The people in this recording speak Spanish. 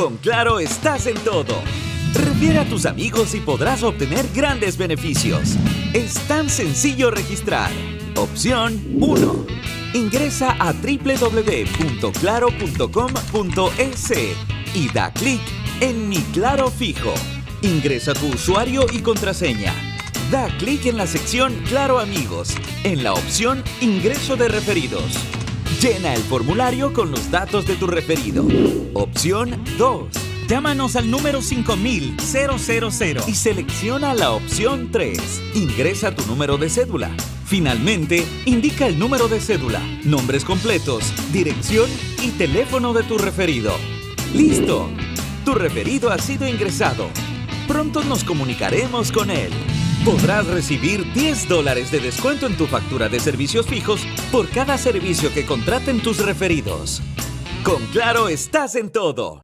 Con Claro estás en todo. Refiere a tus amigos y podrás obtener grandes beneficios. Es tan sencillo registrar. Opción 1. Ingresa a www.claro.com.es y da clic en Mi Claro Fijo. Ingresa tu usuario y contraseña. Da clic en la sección Claro Amigos, en la opción Ingreso de referidos. Llena el formulario con los datos de tu referido. Opción 2. Llámanos al número 5000 y selecciona la opción 3. Ingresa tu número de cédula. Finalmente, indica el número de cédula, nombres completos, dirección y teléfono de tu referido. ¡Listo! Tu referido ha sido ingresado. Pronto nos comunicaremos con él. Podrás recibir 10 dólares de descuento en tu factura de servicios fijos por cada servicio que contraten tus referidos. Con Claro estás en todo.